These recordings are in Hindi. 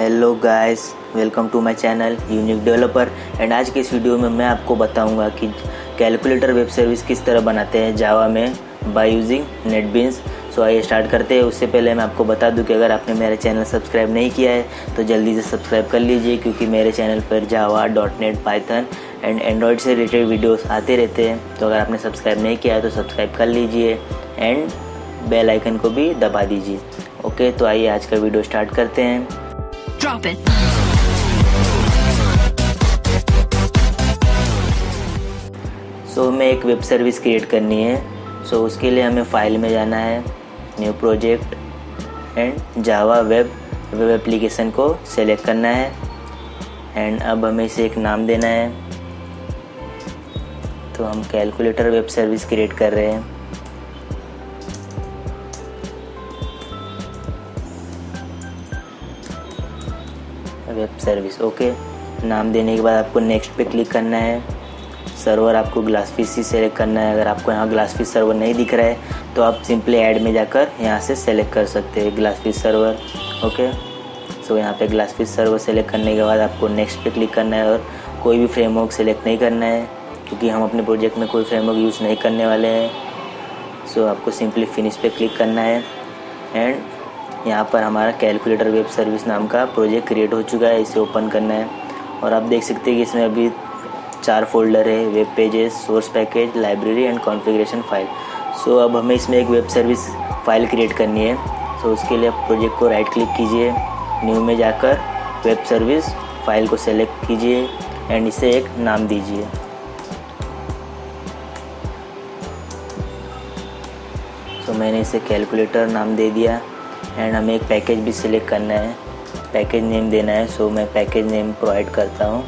Hello guys welcome to my channel unique developer and आज के इस वीडियो में मैं आपको बताऊँगा कि कैलकुलेटर वेब सर्विस किस तरह बनाते हैं जावा में बाय यूजिंग नेटबीन्स सो आइए स्टार्ट करते हैं। उससे पहले मैं आपको बता दूँ कि अगर आपने मेरा चैनल सब्सक्राइब नहीं किया है तो जल्दी से सब्सक्राइब कर लीजिए, क्योंकि मेरे चैनल पर Java dot net Python and Android से रिलेटेड वीडियोस आते रहते हैं। तो अगर आपने सब्सक्राइब नहीं किया है तो सब्सक्राइब कर लीजिए एंड बेल आइकन को भी दबा दीजिए। ओके तो आइए आज का वीडियो स्टार्ट करते हैं। Drop it. सो so, हमें एक वेब सर्विस क्रिएट करनी है। सो so, उसके लिए हमें फ़ाइल में जाना है new project and Java web web application को सेलेक्ट करना है। एंड अब हमें इसे एक नाम देना है। तो हम कैलकुलेटर वेब सर्विस क्रिएट कर रहे हैं। Web service, okay? नाम देने के बाद आपको नेक्स्ट पे क्लिक करना है। सर्वर आपको ग्लास फ़िश ही सेलेक्ट करना है। अगर आपको यहाँ ग्लास सर्वर नहीं दिख रहा है तो आप सिंपली ऐड में जाकर यहाँ से सेलेक्ट कर सकते हैं ग्लास सर्वर ओके? सो यहाँ पे ग्लास सर्वर सेलेक्ट करने के बाद आपको नेक्स्ट पे क्लिक करना है और कोई भी फ्रेमवर्क सेलेक्ट नहीं करना है, क्योंकि हम अपने प्रोजेक्ट में कोई फ्रेमवर्क यूज़ नहीं करने वाले हैं। सो आपको सिंपली फिनिश पे क्लिक करना है। एंड यहाँ पर हमारा कैलकुलेटर वेब सर्विस नाम का प्रोजेक्ट क्रिएट हो चुका है इसे ओपन करना है। और आप देख सकते हैं कि इसमें अभी चार फोल्डर है web pages source package library and configuration file so अब हमें इसमें एक वेब सर्विस फ़ाइल क्रिएट करनी है। सो so, उसके लिए आप प्रोजेक्ट को राइट क्लिक कीजिए न्यू में जाकर वेब सर्विस फ़ाइल को सेलेक्ट कीजिए एंड इसे एक नाम दीजिए। सो so, मैंने इसे कैलकुलेटर नाम दे दिया। एंड हमें एक पैकेज भी सिलेक्ट करना है। पैकेज नेम देना है सो मैं पैकेज नेम प्रोवाइड करता हूँ।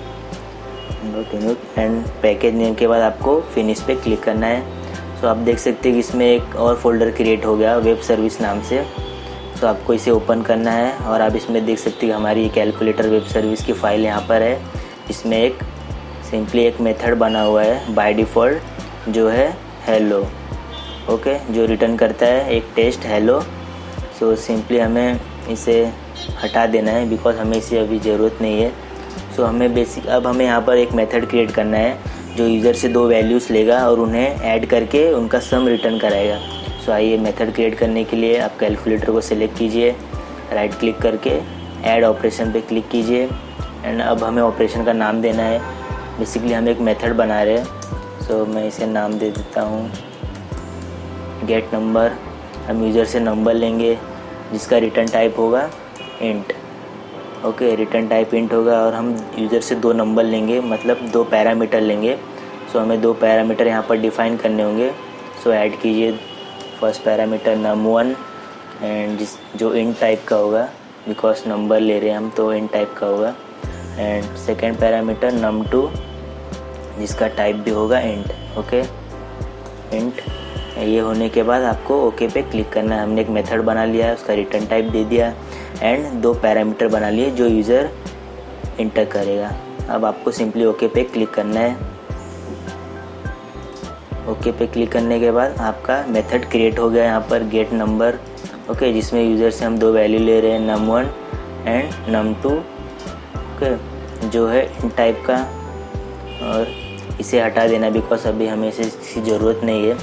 एंड पैकेज नेम के बाद आपको फिनिश पे क्लिक करना है। सो आप देख सकते हैं कि इसमें एक और फोल्डर क्रिएट हो गया वेब सर्विस नाम से। सो आपको इसे ओपन करना है, और आप इसमें देख सकते हैं हमारी कैलकुलेटर वेब सर्विस की फ़ाइल यहाँ पर है। इसमें एक सिंपली एक मेथड बना हुआ है बाय डिफ़ॉल्ट जो है हेलो ओके जो रिटर्न करता है, एक test hello so so, simply हमें इसे हटा देना है बिकॉज़ हमें इसे अभी ज़रूरत नहीं है। सो so, हमें बेसिक अब हमें यहाँ पर एक मेथड क्रिएट करना है जो यूज़र से दो वैल्यूज़ लेगा और उन्हें ऐड करके उनका सम रिटर्न कराएगा। सो so, आइए मेथड क्रिएट करने के लिए आप कैलकुलेटर को सिलेक्ट कीजिए राइट क्लिक करके ऐड ऑपरेशन पे क्लिक कीजिए। एंड अब हमें ऑपरेशन का नाम देना है। बेसिकली हम एक मेथड बना रहे हैं। सो so, मैं इसे नाम दे देता हूँ। गेट नंबर हम यूज़र से नंबर लेंगे, जिसका रिटर्न टाइप होगा int okay return type int होगा और हम यूज़र से दो नंबर लेंगे मतलब दो पैरामीटर लेंगे. सो हमें दो पैरामीटर यहाँ पर डिफ़ाइन करने होंगे. सो ऐड कीजिए first parameter num one and जिस, जो इंट टाइप का होगा बिकॉज़ नंबर ले रहे हैं हम तो इंट टाइप का होगा. And second parameter num two जिसका टाइप भी होगा इंट ओके इंट ये होने के बाद आपको ओके पे क्लिक करना है। हमने एक मेथड बना लिया है, उसका रिटर्न टाइप दे दिया एंड दो पैरामीटर बना लिए जो यूज़र इंटर करेगा। अब आपको सिंपली ओके पे क्लिक करना है। ओके पे क्लिक करने के बाद आपका मेथड क्रिएट हो गया यहाँ पर गेट नंबर ओके जिसमें यूज़र से हम दो वैल्यू ले रहे हैं num one and num two okay जो है इन टाइप का। और इसे हटा देना बिकॉज़ अभी हमें इसे इसकी ज़रूरत नहीं है।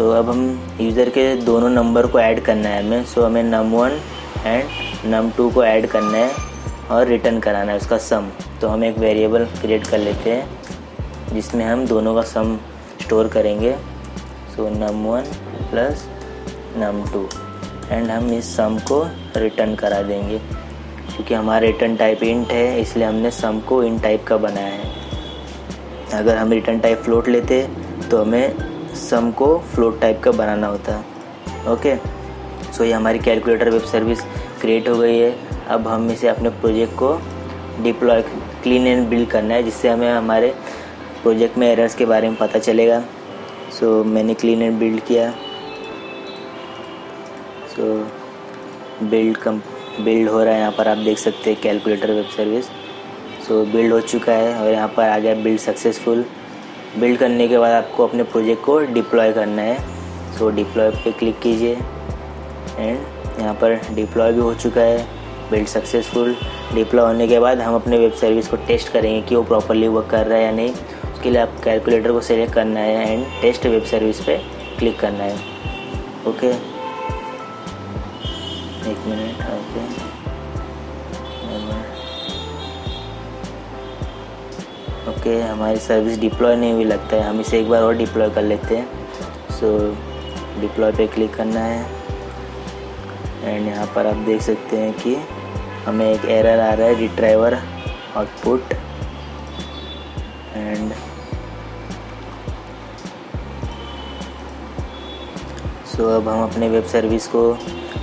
सो अब हम यूज़र के दोनों नंबर को ऐड करना है हमें। सो हमें num one and num two को ऐड करना है और रिटर्न कराना है उसका सम तो हम एक वेरिएबल क्रिएट कर लेते हैं, जिसमें हम दोनों का सम स्टोर करेंगे। So num one plus num two and हम इस सम को रिटर्न करा देंगे, क्योंकि हमारा रिटर्न टाइप इंट है, इसलिए हमने सम को इन टाइप का बनाया है। अगर हम रिटर्न टाइप फ्लोट लेते तो हमें सम को फ्लोट टाइप का बनाना होता है। ओके सो ये हमारी कैलकुलेटर वेब सर्विस क्रिएट हो गई है। अब हम इसे अपने प्रोजेक्ट को डिप्लॉय क्लीन एंड बिल्ड करना है जिससे हमें हमारे प्रोजेक्ट में एरर्स के बारे में पता चलेगा। सो so, मैंने क्लीन एंड बिल्ड किया। सो बिल्ड कम बिल्ड हो रहा है। यहाँ पर आप देख सकते हैं calculator web service so build हो चुका है और यहाँ पर आ गया बिल्ड सक्सेसफुल बिल्ड करने के बाद आपको अपने प्रोजेक्ट को डिप्लॉय करना है। सो डिप्लॉय पे क्लिक कीजिए। एंड यहाँ पर डिप्लॉय भी हो चुका है। Build successful. डिप्लॉय होने के बाद हम अपने वेब सर्विस को टेस्ट करेंगे कि वो प्रॉपरली वर्क कर रहा है या नहीं। उसके लिए आप कैलकुलेटर को सिलेक्ट करना है एंड टेस्ट वेब सर्विस पे क्लिक करना है। ओके। एक मिनट ओके ओके हमारी सर्विस डिप्लॉय नहीं हुई, लगता है। हम इसे एक बार और डिप्लॉय कर लेते हैं। सो डिप्लॉय पे क्लिक करना है। एंड यहाँ पर आप देख सकते हैं कि हमें एक एरर आ रहा है रिट्राइवर आउटपुट एंड सो अब हम अपने वेब सर्विस को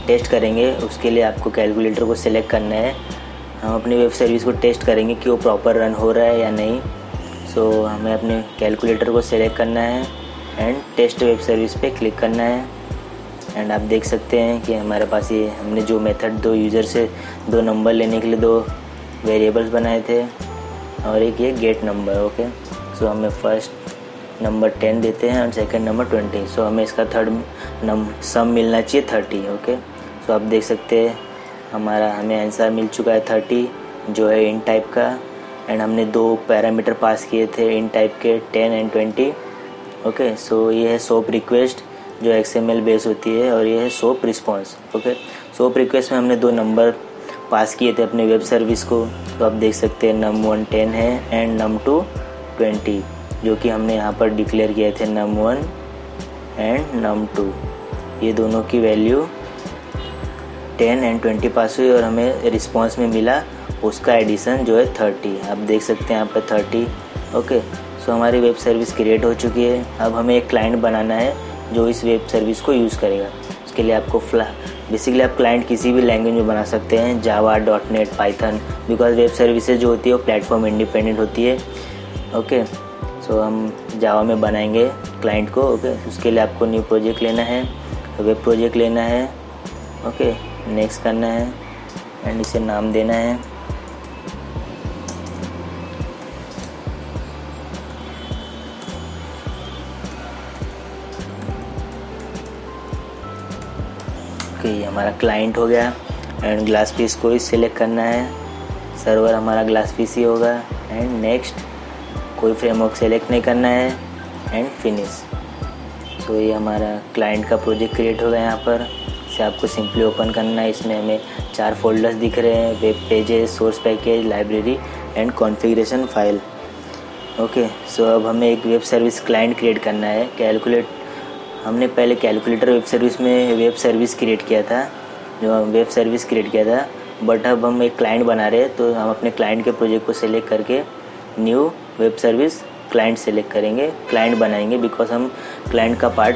टेस्ट करेंगे। उसके लिए आपको कैलकुलेटर को सिलेक्ट करना है। हम अपनी वेब सर्विस को टेस्ट करेंगे कि वो प्रॉपर रन हो रहा है या नहीं। सो so, हमें अपने कैलकुलेटर को सेलेक्ट करना है एंड टेस्ट वेब सर्विस पे क्लिक करना है। एंड आप देख सकते हैं कि हमारे पास ये हमने जो मेथड दो यूज़र से दो नंबर लेने के लिए दो वेरिएबल्स बनाए थे और एक ये गेट नंबर ओके सो हमें फ़र्स्ट नंबर टेन देते हैं और सेकंड नंबर ट्वेंटी सो हमें इसका थर्ड नम सम मिलना चाहिए थर्टी ओके सो आप देख सकते हैं हमारा हमें आंसर मिल चुका है थर्टी जो है इन टाइप का। एंड हमने दो पैरामीटर पास किए थे इन टाइप के ten and twenty okay so ये है सोप रिक्वेस्ट जो एक्स एम एल बेस होती है, और ये है SOAP response okay SOAP request में हमने दो नंबर पास किए थे अपने वेब सर्विस को। तो आप देख सकते हैं नम वन टेन है एंड नम टू ट्वेंटी जो कि हमने यहाँ पर डिक्लेयर किए थे num one and num two ये दोनों की value ten and twenty pass हुई और हमें रिस्पॉन्स में मिला उसका एडिशन जो है थर्टी। आप देख सकते हैं यहाँ पर थर्टी। ओके सो हमारी वेब सर्विस क्रिएट हो चुकी है। अब हमें एक क्लाइंट बनाना है जो इस वेब सर्विस को यूज़ करेगा। उसके लिए आपको फ्ला बेसिकली आप क्लाइंट किसी भी लैंग्वेज में बना सकते हैं Java dot net Python because web services जो होती है वो प्लेटफॉर्म इंडिपेंडेंट होती है। ओके सो हम जावा में बनाएँगे क्लाइंट को। ओके, उसके लिए आपको न्यू प्रोजेक्ट लेना है। वेब प्रोजेक्ट लेना है। ओके नेक्स्ट करना है एंड इसे नाम देना है। ओके ये हमारा क्लाइंट हो गया एंड ग्लास पीस को ही सिलेक्ट करना है। सर्वर हमारा ग्लास पीस ही होगा एंड नेक्स्ट कोई फ्रेमवर्क सेलेक्ट नहीं करना है एंड फिनिश तो ये हमारा क्लाइंट का प्रोजेक्ट क्रिएट हो गया यहाँ पर। इसे आपको सिंपली ओपन करना है। इसमें हमें चार फोल्डर्स दिख रहे हैं web pages source package library and configuration file okay so अब हमें एक वेब सर्विस क्लाइंट क्रिएट करना है। कैलकुलेट हमने पहले कैलकुलेटर वेब सर्विस में वेब सर्विस क्रिएट किया था, जो वेब सर्विस क्रिएट किया था। बट अब हम एक क्लाइंट बना रहे हैं तो हम अपने क्लाइंट के प्रोजेक्ट को सिलेक्ट करके new web service client select करेंगे। क्लाइंट बनाएँगे बिकॉज़ हम क्लाइंट का पार्ट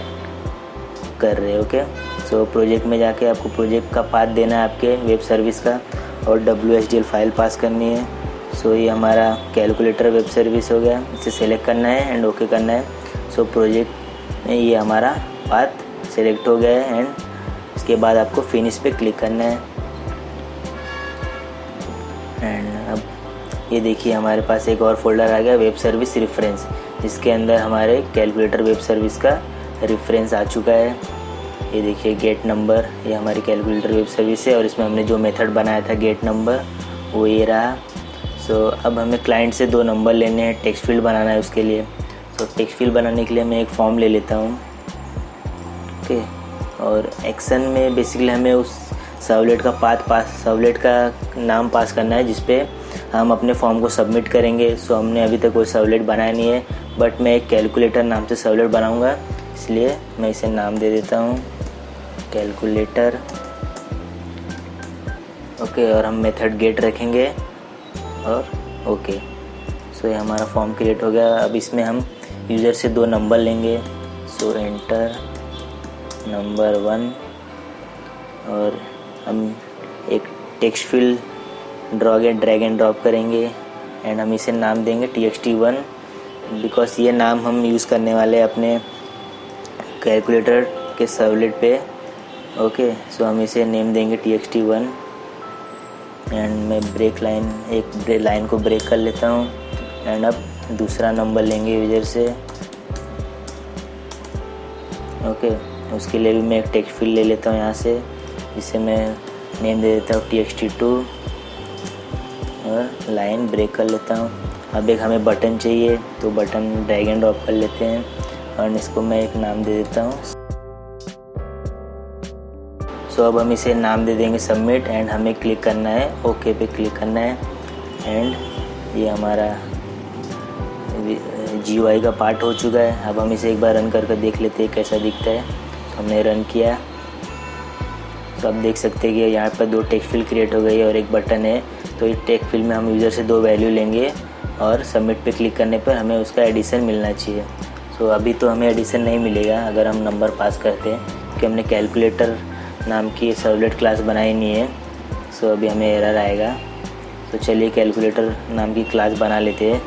कर रहे हैं ओके सो प्रोजेक्ट में जाके आपको प्रोजेक्ट का पार्ट देना है आपके वेब सर्विस का और डब्ल्यूएचडीएल फ़ाइल पास करनी है। सो so, ये हमारा कैलकुलेटर वेब सर्विस हो गया। इसे सेलेक्ट करना है एंड ओके करना है। सो so, प्रोजेक्ट में ये हमारा पाथ सेलेक्ट हो गया है एंड इसके बाद आपको फिनिश पे क्लिक करना है। एंड अब ये देखिए हमारे पास एक और फोल्डर आ गया वेब सर्विस रेफरेंस जिसके अंदर हमारे कैलकुलेटर वेब सर्विस का रेफरेंस आ चुका है। ये देखिए गेट नंबर ये हमारी कैलकुलेटर वेब सर्विस है और इसमें हमने जो मेथड बनाया था गेट नंबर वो ये रहा। सो so, अब हमें क्लाइंट से दो नंबर लेने हैं टेक्स्ट फ़ील्ड बनाना है उसके लिए। तो टेक्स्ट फ़ील्ड बनाने के लिए मैं एक फॉर्म ले लेता हूँ। Okay okay. और एक्शन में बेसिकली हमें उस सर्वलेट का पाथ पास सर्वलेट का नाम पास करना है जिसपे हम अपने फॉर्म को सबमिट करेंगे। सो हमने अभी तक कोई सर्वलेट बनाया नहीं है बट मैं एक कैलकुलेटर नाम से सर्वलेट बनाऊँगा। इसलिए मैं इसे नाम दे देता हूँ। कैलकुलेटर ओके और हम मेथड गेट रखेंगे। और ओके सो ये हमारा फॉर्म क्रिएट हो गया। अब इसमें हम यूज़र से दो नंबर लेंगे। सो एंटर नंबर वन और हम एक text field draw and drag and drop करेंगे। एंड हम इसे नाम देंगे T X T one because ये नाम हम यूज़ करने वाले अपने कैलकुलेटर के सर्वलेट पे। ओके सो हम इसे नेम देंगे T X T one and मैं ब्रेक लाइन एक लाइन को ब्रेक कर लेता हूँ। एंड अब दूसरा नंबर लेंगे यूज़र से। ओके उसके लिए भी मैं एक टेक्स्ट फ़ील्ड ले लेता हूँ यहाँ से। जिसे मैं नेम दे देता हूँ टी एक्स टी टू और लाइन ब्रेक कर लेता हूँ। अब एक हमें बटन चाहिए तो बटन ड्रैग एंड ड्रॉप कर लेते हैं। और इसको मैं एक नाम दे देता हूँ। सो अब हम इसे नाम दे देंगे सबमिट एंड हमें क्लिक करना है। ओके पे क्लिक करना है। एंड ये हमारा जी का पार्ट हो चुका है। अब हम इसे एक बार रन करके देख लेते हैं कैसा दिखता है। तो हमने रन किया। तो आप देख सकते हैं कि यहाँ पर दो टेक्स्ट फ़ील्ड क्रिएट हो गई है और एक बटन है। तो इस टेक्स्ट फ़ील्ड में हम यूज़र से दो वैल्यू लेंगे और सबमिट पे क्लिक करने पर हमें उसका एडिशन मिलना चाहिए। सो अभी तो हमें एडिशन नहीं मिलेगा, अगर हम नंबर पास करते हैं कि हमने कैलकुलेटर नाम की सर्वलेट क्लास बनाई नहीं है सो अभी हमें एरर आएगा। तो चलिए कैलकुलेटर नाम की क्लास बना लेते हैं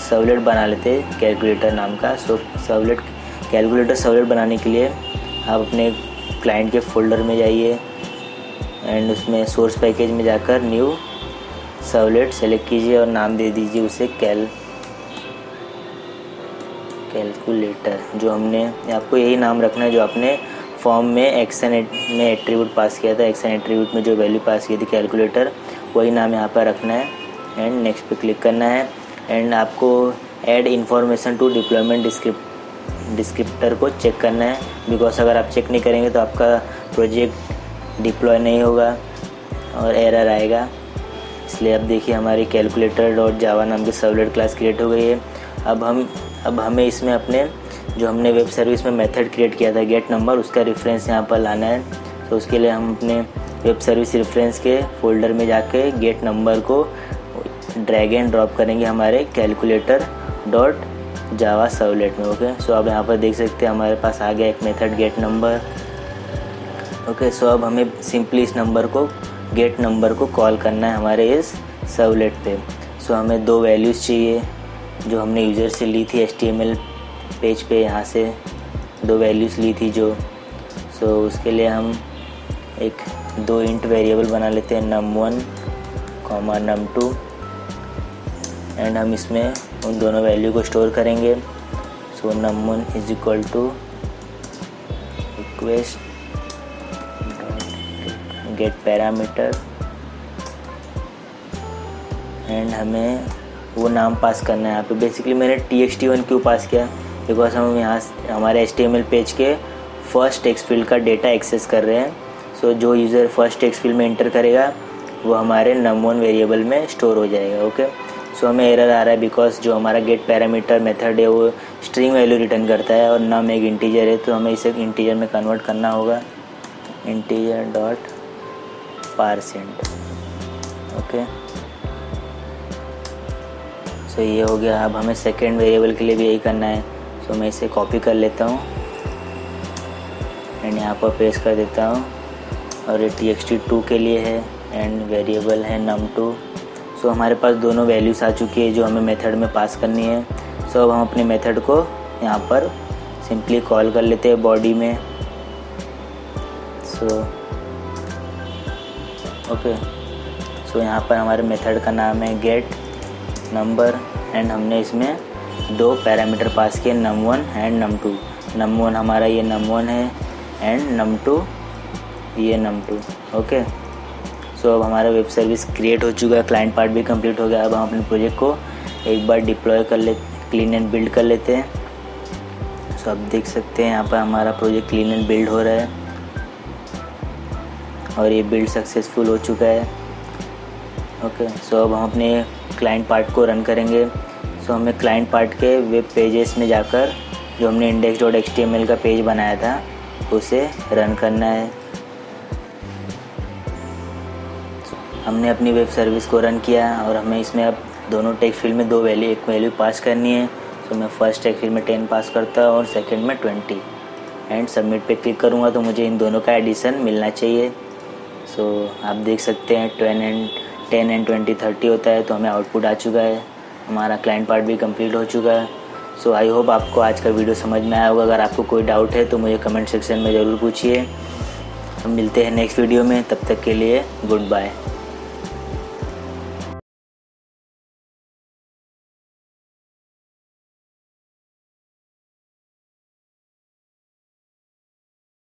सर्वलेट बना लेते हैं कैलकुलेटर नाम का। सो सर्वलेट कैलकुलेटर सर्वलेट बनाने के लिए आप अपने क्लाइंट के फोल्डर में जाइए एंड उसमें सोर्स पैकेज में जाकर न्यू सर्वलेट सेलेक्ट कीजिए और नाम दे दीजिए उसे कैल कैलकुलेटर जो हमने, आपको यही नाम रखना है जो आपने फॉर्म में एक्सन में एट्रीब्यूट पास किया था एक्सन एट्रीब्यूट में जो वैल्यू पास की थी कैलकुलेटर वही नाम यहाँ पर रखना है। एंड नेक्स्ट पे क्लिक करना है। एंड आपको add information to deployment descript descriptor को चेक करना है। बिकॉज़ अगर आप चेक नहीं करेंगे तो आपका प्रोजेक्ट डिप्लॉय नहीं होगा और एरर आएगा। इसलिए अब देखिए हमारी कैलकुलेटर डॉट जावा नाम की सर्वलेट क्लास क्रिएट हो गई है। अब हम अब हमें इसमें अपने, जो हमने वेब सर्विस में मेथड क्रिएट किया था गेट नंबर उसका रेफरेंस यहाँ पर लाना है। तो उसके लिए हम अपने वेब सर्विस रेफरेंस के फोल्डर में जाके गेट नंबर को ड्रैग एंड ड्रॉप करेंगे हमारे कैलकुलेटर डॉट जावा सर्वलेट में ओके सो अब यहाँ पर देख सकते हैं हमारे पास आ गया एक method get number okay so अब हमें सिंपली इस नंबर को गेट नंबर को कॉल करना है हमारे इस सर्वलेट पे। सो हमें दो वैल्यूज़ चाहिए। जो हमने यूज़र से ली थी एच पेज पे, यहाँ से दो वैल्यूज़ ली थी जो। सो उसके लिए हम एक दो इंट वेरिएबल बना लेते हैं num one comma num two and हम इसमें उन दोनों वैल्यू को स्टोर करेंगे। So num one is equal to request get parameter and हमें वो नाम पास करना है। पे बेसिकली मैंने टी एक्स टी वन क्यों पास किया? बिकॉज़ हम यहाँ हमारे H T M L page के फ़र्स्ट टेक्स्ट फ़ील्ड का डेटा एक्सेस कर रहे हैं। सो so, जो यूज़र फ़र्स्ट टेक्स्ट फ़ील्ड में एंटर करेगा वो हमारे नम वन वेरिएबल में स्टोर हो जाएगा ओके सो so, हमें एरर आ रहा है बिकॉज़ जो हमारा गेट पैरामीटर मेथड है वो स्ट्रिंग वैल्यू रिटर्न करता है और नम एक इंटीजर है तो हमें इसे इंटीजर में कन्वर्ट करना होगा। Integer dot parseInt okay so ये हो गया। अब हमें सेकेंड वेरिएबल के लिए भी यही करना है। सो मैं इसे कॉपी कर लेता हूँ। एंड यहाँ पर पेस्ट कर देता हूँ। और ये टी एक्स टी टू के लिए है। एंड वेरिएबल है नम टू सो हमारे पास दोनों वैल्यूज़ आ चुकी है जो हमें मेथड में पास करनी है। सो अब हम अपने मेथड को यहाँ पर सिंपली कॉल कर लेते हैं बॉडी में। सो ओके सो यहाँ पर हमारे मेथड का नाम है गेट नंबर एंड हमने इसमें दो पैरामीटर पास किए num one and num two. Num one हमारा ये नम वन है एंड नम टू ये नम टू ओके? सो अब हमारा वेब सर्विस क्रिएट हो चुका है क्लाइंट पार्ट भी कंप्लीट हो गया अब हम अपने प्रोजेक्ट को एक बार डिप्लॉय कर ले क्लीन एंड बिल्ड कर लेते हैं। सो so, आप देख सकते हैं यहाँ पर हमारा प्रोजेक्ट क्लीन एंड बिल्ड हो रहा है और ये बिल्ड सक्सेसफुल हो चुका है। ओके सो अब हम अपने क्लाइंट पार्ट को रन करेंगे। सो हमें क्लाइंट पार्ट के वेब पेजेस में जाकर जो हमने index dot X T M L का पेज बनाया था उसे रन करना है। हमने अपनी वेब सर्विस को रन किया और हमें इसमें अब दोनों टेक्स्ट फ़ील्ड में दो वैल्यू एक वैल्यू पास करनी है। तो मैं फ़र्स्ट टेक्स्ट फ़ील्ड में टेन पास करता हूँ और सेकंड में ट्वेंटी एंड सबमिट पे क्लिक करूँगा तो मुझे इन दोनों का एडिशन मिलना चाहिए। सो so, आप देख सकते हैं twen and ten and twenty thirty होता है तो हमें आउटपुट आ चुका है। हमारा क्लाइंट पार्ट भी कंप्लीट हो चुका है। सो आई होप आपको आज का वीडियो समझ में आया होगा। अगर आपको कोई डाउट है तो मुझे कमेंट सेक्शन में ज़रूर पूछिए। हम मिलते हैं नेक्स्ट वीडियो में। तब तक के लिए गुड बाय